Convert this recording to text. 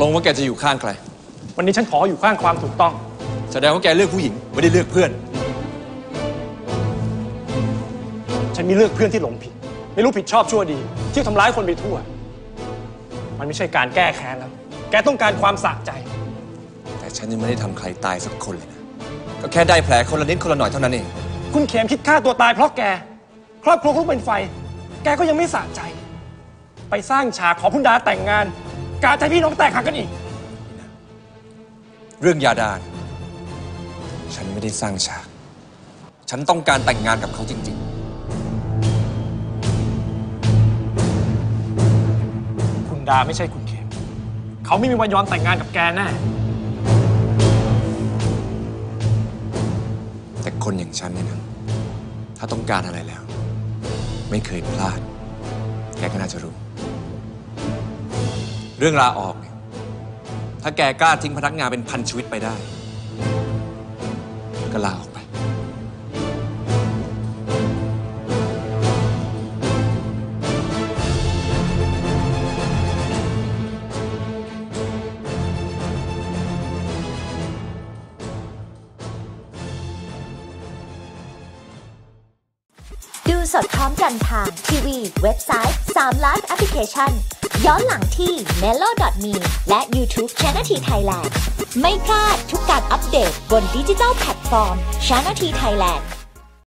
ลงว่าแกจะอยู่ข้างใคร วันนี้ฉันขออยู่ข้างความถูกต้อง แสดงว่าแกเลือกผู้หญิง ไม่ได้เลือกเพื่อน ฉันมีเลือกเพื่อนที่หลงผิด ไม่รู้ผิดชอบชั่วดีที่ทำร้ายคนไปทั่ว มันไม่ใช่การแก้แค้นแล้ว แกต้องการความสะใจ แต่ฉันยังไม่ได้ทำใครตายสักคนเลยนะ ก็แค่ได้แผลคนละนิดคนละหน่อยเท่านั้นเอง คุณเขมคิดฆ่าตัวตายเพราะแก ครอบครัวเขาเป็นไฟ แกก็ยังไม่สะใจ ไปสร้างฉากขอคุณดาแต่งงาน กาใจพี่น้องแตกหักกันอีก เรื่องยาดานฉันไม่ได้สร้างฉาก ฉันต้องการแต่งงานกับเขาจริง คุณดาไม่ใช่คุณเขมเขาไม่มีวันยอมแต่งงานกับแกแน่ ๆ แต่คนอย่างฉันเนี่ยนะ ถ้าต้องการอะไรแล้ว ไม่เคยพลาด แกก็น่าจะรู้ เรื่องลาออกเนี่ยถ้าแกกล้าทิ้งพนักงานเป็นพันชีวิตไปได้ ก็ลาออก ดูสดพร้อมกันทางทีวี เว็บไซต์ 3 และแอปพลิเคชัน ย้อนหลังที่ mello.me และ YouTube Channel 3 Thailand ไม่พลาดทุกการอัปเดตบนดิจิทัลแพลตฟอร์ม Channel 3 Thailand